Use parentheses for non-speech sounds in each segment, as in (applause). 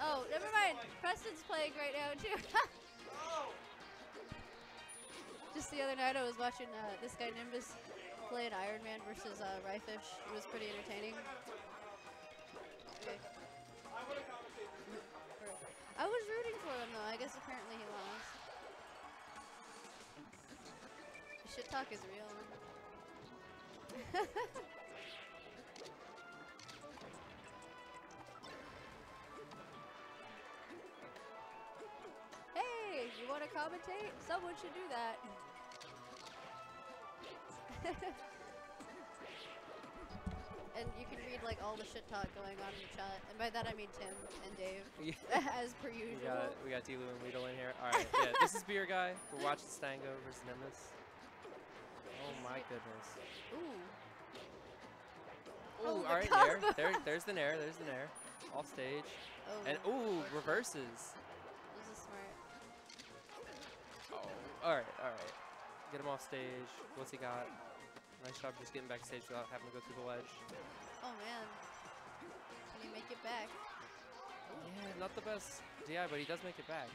Oh, never mind. Preston's playing right now too. (laughs) Just the other night, I was watching uh, this guy Nimbus play an Iron Man versus uh, Rhyfish. It was pretty entertaining. Okay. I was rooting for him though. I guess apparently he lost. Shit talk is real. (laughs) commentate? Someone should do that. (laughs) and you can read like all the shit talk going on in the chat, and by that I mean Tim and Dave, (laughs) (laughs) as per We usual. got we got Dilu and Weedle in here. All right, yeah. This is Beer Guy. We're watching Stango versus Nimbus. Oh my goodness. Ooh. Ooh, Oh, all the right, There, there's the Nair. There's the Nair. Off stage. Oh. And ooh, reverses. All right, all right. Get him off stage. What's he got? Nice job just getting backstage without having to go through the ledge. Oh man. Can you make it back? Yeah, not the best DI, but he does make it back.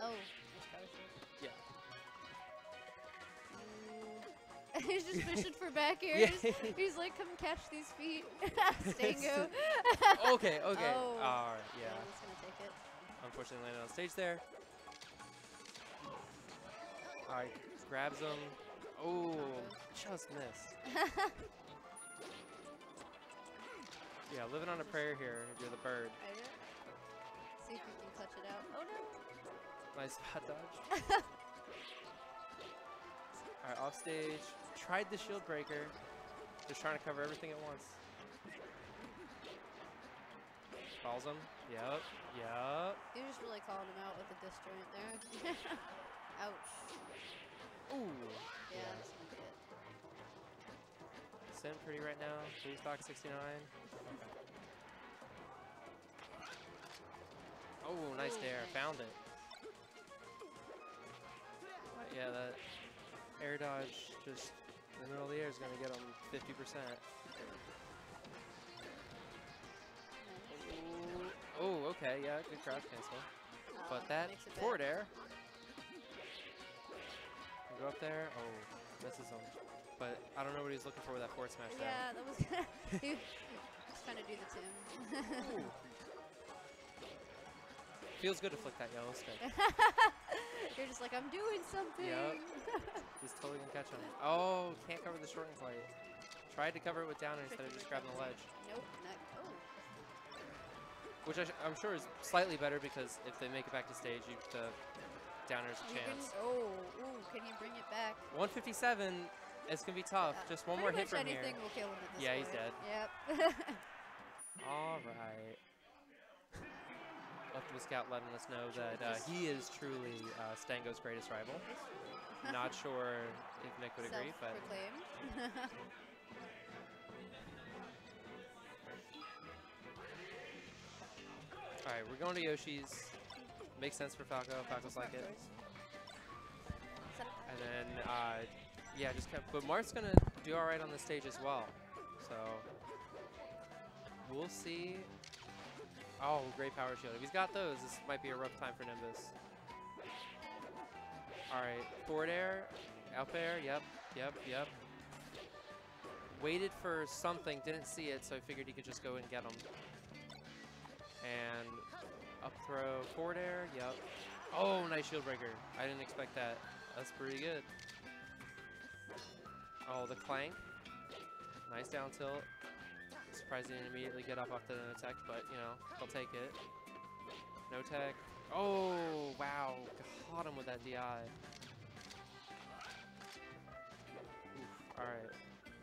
Oh. nice power shield. Yeah. Mm. (laughs) He's just fishing for (laughs) back Yeah. He's like, come catch these feet. (laughs) Stango. okay, okay. Oh. All right, yeah. He's gonna take it. Unfortunately landed on stage there. All right, grabs him. Oh, just missed. (laughs) Yeah, living on a prayer here. if You're the bird. See if we can clutch it out. Oh no. Nice hot dodge. (laughs) All right, off stage. Tried the shield breaker. Just trying to cover everything at once. Falls him. Yep. Yep. You're just really calling him out with the disjoint there. (laughs) Ouch. Ooh. Yeah, that's gonna be it. Sitting pretty right now. Three stock 69. Oh, nice there. nice. Found it. Yeah, that air dodge just in the middle of the air is going to get him 50%. Ooh. Oh, okay. Yeah, good crouch cancel. But that forward back. Go up there. Oh, misses him. But I don't know what he's looking for with that forward smash there. Yeah, that was. (laughs) was trying to do the Tim. (laughs) Feels good to flick that yellow stick. (laughs) You're just like, I'm doing something. Just totally gonna catch him. Oh, can't cover the short and. Tried to cover it with downer instead of just grabbing the ledge. Nope. Not, oh. Which I sh I'm sure is slightly better because if they make it back to stage, you have the downer's a You can, chance. oh, ooh, can you bring it back? 157 It's gonna be tough. Yeah. Just one more hit from here. will kill him at this Yeah, he's dead. Yep. All right. Optimus Scout letting us know that uh, he is truly uh, Stango's greatest rival. (laughs) Not sure if Nick would agree, but (laughs) all right, we're going to Yoshi's. Makes sense for Falco. Falco's like it. And then, uh, yeah, just kept. But Marth's gonna do all right on the stage as well. So we'll see. Oh, great power shield. If he's got those, this might be a rough time for Nimbus. All right, forward air, up air. Yep, yep, yep. Waited for something, didn't see it, so I figured he could just go and get him. And up throw, forward air. Yep. Oh, nice shield breaker. I didn't expect that. That's pretty good. Oh, the clank. Nice down tilt. Surprised he didn't immediately get up off the tech, but you know, he'll take it. No tech. Oh, wow. Caught him with that DI. Oof, all right.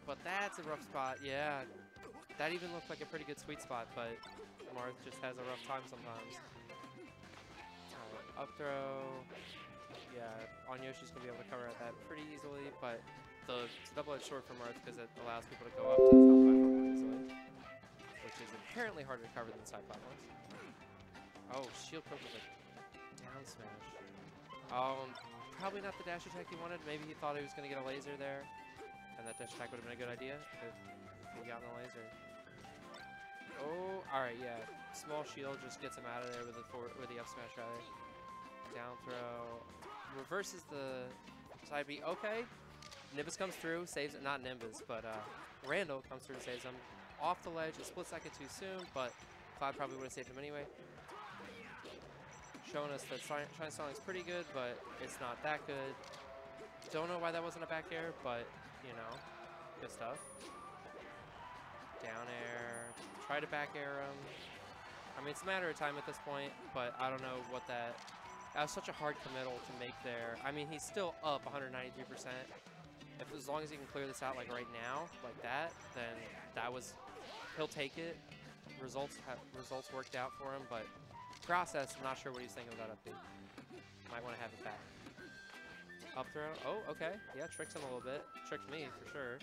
But that's a rough spot. Yeah. That even looked like a pretty good sweet spot, but Marth just has a rough time sometimes. Up throw. Yeah, on Yoshi's gonna be able to cover at that pretty easily, but the double-edged sword for Marth because it allows people to go up to the top platform easily, which is inherently harder to cover than side platforms. Oh, shield poke a down smash. Um, probably not the dash attack he wanted. Maybe he thought he was gonna get a laser there, and that dash attack would have been a good idea he got the laser. Oh, all right, yeah. Small shield just gets him out of there with the with the up smash rather. Down throw, reverses the side B. Okay, Nimbus comes through, saves it. Not Nimbus, but uh, Randall comes through and saves him. Off the ledge, a split second too soon, but Cloud probably would have saved him anyway. Showing us that Shine Song is pretty good, but it's not that good. Don't know why that wasn't a back air, but you know, good stuff. Down air, try to back air him. I mean, it's a matter of time at this point, but I don't know what that. That was such a hard committal to make there. I mean, he's still up 193%. If as long as he can clear this out like right now, like that, then that was he'll take it. Results results worked out for him, but process, I'm not sure what he's thinking about up B. Might want to have it back. Up throw. Oh, okay. Yeah, tricks him a little bit. Tricked me for sure.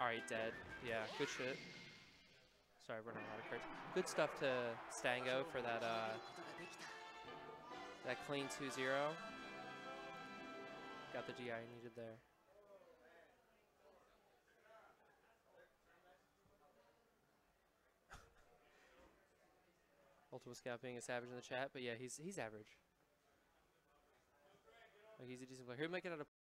All right, dead. Yeah, good shit. Sorry, we're running out of cards. Good stuff to Stango for that uh that clean 2-0. Got the GI needed there. (laughs) Ultimate Scout being a savage in the chat, but yeah, he's he's average. Like he's a decent player. He'll out of